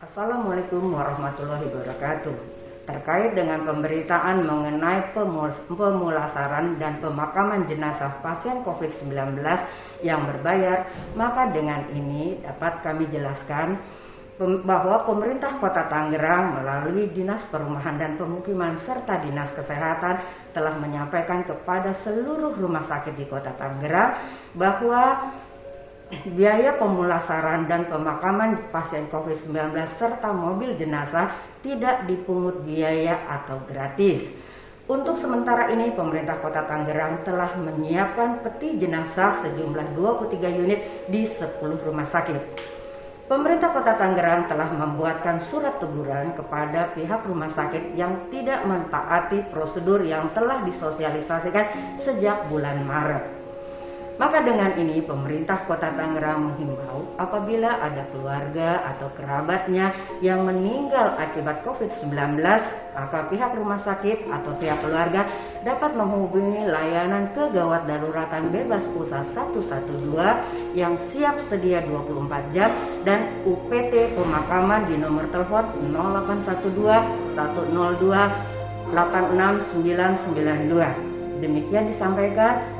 Assalamualaikum warahmatullahi wabarakatuh. Terkait dengan pemberitaan mengenai pemulasaran dan pemakaman jenazah pasien COVID-19 yang berbayar, maka dengan ini dapat kami jelaskan bahwa pemerintah Kota Tangerang melalui Dinas Perumahan dan Pemukiman serta Dinas Kesehatan telah menyampaikan kepada seluruh rumah sakit di Kota Tangerang bahwa biaya pemulasaran dan pemakaman pasien COVID-19 serta mobil jenazah tidak dipungut biaya atau gratis. Untuk sementara ini, pemerintah kota Tangerang telah menyiapkan peti jenazah sejumlah 23 unit di 10 rumah sakit. Pemerintah Kota Tangerang telah membuatkan surat teguran kepada pihak rumah sakit yang tidak mentaati prosedur yang telah disosialisasikan sejak bulan Maret. Maka dengan ini pemerintah kota Tangerang menghimbau apabila ada keluarga atau kerabatnya yang meninggal akibat COVID-19, maka pihak rumah sakit atau pihak keluarga dapat menghubungi layanan kegawat daruratan bebas pulsa 112 yang siap sedia 24 jam dan UPT pemakaman di nomor telepon 0812 102 86992. Demikian disampaikan